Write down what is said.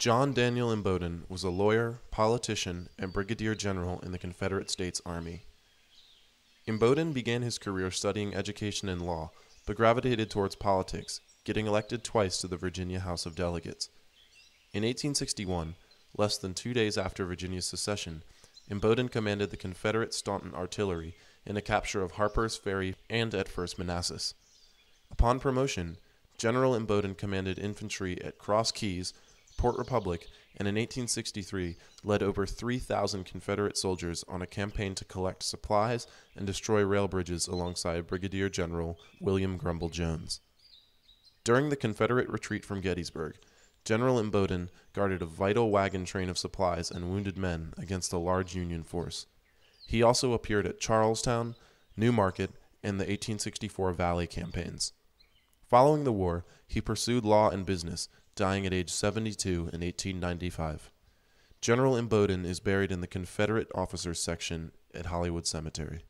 John Daniel Imboden was a lawyer, politician, and brigadier general in the Confederate States Army. Imboden began his career studying education and law, but gravitated towards politics, getting elected twice to the Virginia House of Delegates. In 1861, less than two days after Virginia's secession, Imboden commanded the Confederate Staunton artillery in the capture of Harper's Ferry and at First Manassas. Upon promotion, General Imboden commanded infantry at Cross Keys, Port Republic, and in 1863 led over 3,000 Confederate soldiers on a campaign to collect supplies and destroy rail bridges alongside Brigadier General William Grumble Jones. During the Confederate retreat from Gettysburg, General Imboden guarded a vital wagon train of supplies and wounded men against a large Union force. He also appeared at Charlestown, New Market, and the 1864 Valley campaigns. Following the war, he pursued law and business, dying at age 72 in 1895. General Imboden is buried in the Confederate Officers Section at Hollywood Cemetery.